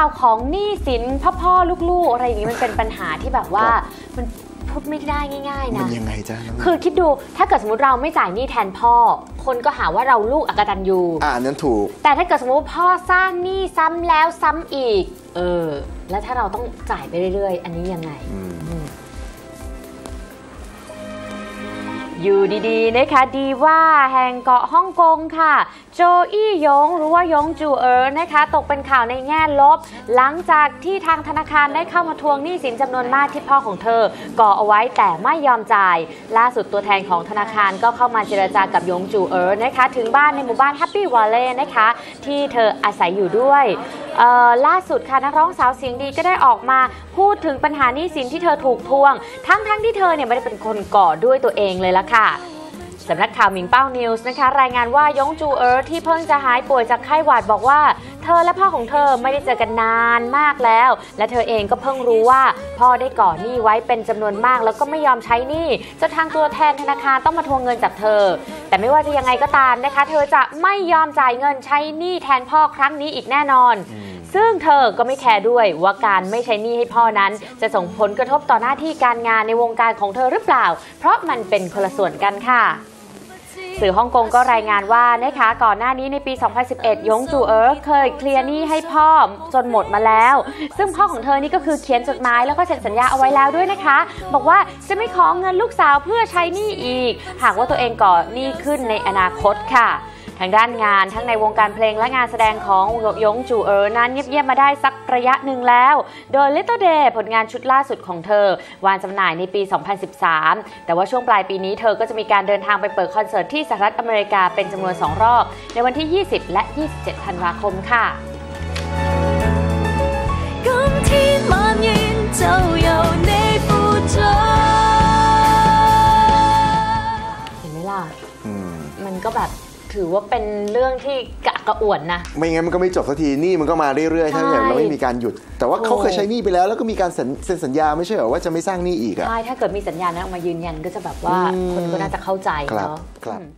ราวของหนี้สินพ่อพ่อๆลูกๆ อะไรอย่างนี้มันเป็นปัญหาที่แบบว่าครับมันพูดไม่ได้ง่ายๆมันะนยังไงจ๊ะน้องคือคิดดูถ้าเกิดสมมติเราไม่จ่ายหนี้แทนพ่อ คนก็หาว่าเราลูกอกตันยูอ่านั้นถูก แต่ถ้าเกิดสมมติว่าพ่อสร้างหนี้ซ้ำแล้วซ้ำอีก เออ แล้วถ้าเราต้องจ่ายไปเรื่อยๆ อันนี้ยังไง อยู่ดีๆนะคะดีว่าแห่งเกาะฮ่องกงค่ะ โจอี้ยงหรือว่ายงจูเอิร์นะคะ ตกเป็นข่าวในแง่ลบ หลังจากที่ทางธนาคารได้เข้ามาทวงหนี้สินจำนวนมากที่พ่อของเธอก่อเอาไว้แต่ไม่ยอมจ่าย ล่าสุดตัวแทนของธนาคารก็เข้ามาเจรจากับยงจูเอิร์นะคะ ถึงบ้านในหมู่บ้าน Happy Valley นะคะ ที่เธออาศัยอยู่ด้วย ล่าสุดค่ะนักร้องสาวเสียงดีก็ได้ออกมาพูดถึงปัญหาหนี้สินที่เธอถูกทวง ทั้งๆที่เธอเนี่ยไม่ได้เป็นคนก่อด้วยตัวเองเลยละค่ะสำนักข่าวมิงเป้านิวส์นะคะ รายงานว่าหยงจู่เอ๋อที่เพิ่งจะหายป่วยจากไข้หวัดบอกว่า เธอและพ่อของเธอไม่ได้เจอกันนานมากแล้ว และเธอเองก็เพิ่งรู้ว่า พ่อได้ก่อหนี้ไว้เป็นจำนวนมาก แล้วก็ไม่ยอมใช้หนี้จนทางตัวแทนธนาคารต้องมาทวงเงินจากเธอ แต่ไม่ว่าจะยังไงก็ตามนะคะ เธอจะไม่ยอมจ่ายเงินใช้หนี้แทนพ่อครั้งนี้อีกแน่นอน ซึ่งเธอก็ไม่แคร์ด้วยว่าการไม่ใช้หนี้ให้พ่อนั้น จะส่งผลกระทบต่อหน้าที่การงานในวงการของเธอหรือเปล่า เพราะมันเป็นคนละส่วนกันค่ะสื่อฮ่องกงก็รายงานว่านะคะก่อนหน้านี้ในปี 2011 หยงจู่เอ๋อเคยเคลียร์หนี้ให้พ่อจนหมดมาแล้ว ซึ่งพ่อของเธอนี่ก็คือเขียนจดหมายแล้วก็เซ็นสัญญาเอาไว้แล้วด้วยนะคะ บอกว่าจะไม่ขอเงินลูกสาวเพื่อใช้หนี้อีก หากว่าตัวเองก่อหนี้ขึ้นในอนาคตค่ะ ทางด้านงานทั้งในวงการเพลงและงานแสดงของหยงจู่เอ๋อนั้นเงียบๆมาได้สักระยะหนึ่งแล้ว โดย Little Day ผลงานชุดล่าสุดของเธอ วางจำหน่ายในปี 2013 แต่ว่าช่วงปลายปีนี้เธอก็จะมีการเดินทางไปเปิดคอนเสิร์ตที่สหรัฐอเมริกาเป็นจำนวน 2 รอบ ในวันที่ 20 และ 27 ธันวาคมค่ะ ถือว่าเป็นเรื่องที่กระอักกระอ่วนนะ ไม่งั้นมันก็ไม่จบสักทีหนี่มันก็มาเรื่อยๆถ้าใช่อย่างเราไม่มีการหยุด แต่ว่าเขาเคยโอ้ใช้หนี้ไปแล้ว แล้วก็มีการเซ็นเซ็นสัญญาไม่ใช่เหรอว่าจะไม่สร้างหนี้อีกอะใช่ถ้าเกิดมีสัญญาณนั้นออกมายืนยันก็จะแบบว่าอืมคนก็น่าจะเข้าใจครับเนาะครับอืม